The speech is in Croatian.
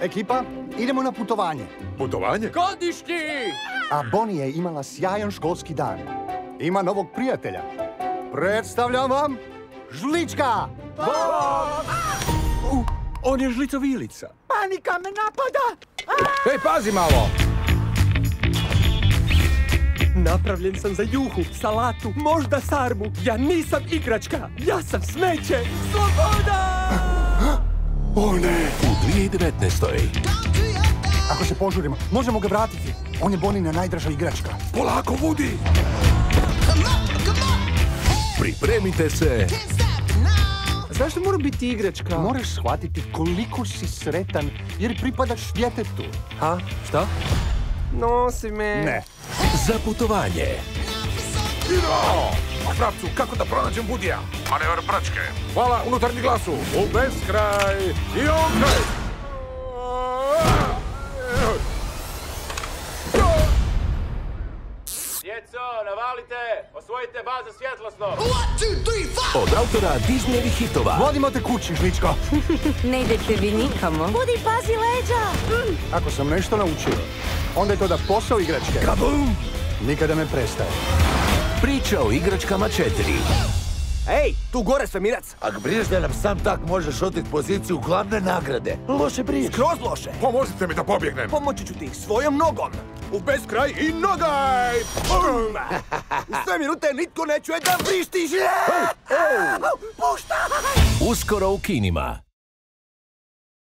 Ekipa, idemo na putovanje. Putovanje? Godišnji! A Bonnie je imala sjajan školski dan. Ima novog prijatelja. Predstavljam vam Žlička! On je žlico vilica. Panika me napada! Ej, pazi malo! Napravljen sam za juhu, salatu, možda sarmu. Ja nisam igračka, ja sam smeće. Sloboda! O ne! U 2019. Ako se požurimo, možemo ga vratiti. On je Bonina najdraža igračka. Polako, Woody! Pripremite se Zašto moram biti igračka? Moraš shvatiti koliko si sretan jer pripadaš djetetu. Ha? Šta? Nosi me. Ne. za putovanje. Idemo! A pravcu, kako da pronađem Woodija? Manevar pračke. Hvala, unutarnji glasu. U beskraj i onkraj. Djeco, navalite! Osvojite bazu svjetlosno! Od autora Disneyevih hitova. Vodimo te kući, Žličko. Ne idete vi nikamo. Budi pazi leđa! Ako sam nešto naučio, onda je to da posao igračke nikada ne prestaje. Priča o igračkama 4. Ej, tu gore svemirac. Ak briješ da nam sam tak možeš otit poziciju glavne nagrade. Loše briješ. Kroz loše. Pomozite mi da pobjegnem. Pomoći ću ti svojom nogom. U beskraj i nogaj! Bum! U svemiru te nitko ne čuje da vrištiš. Puštaj! Uskoro u kinima.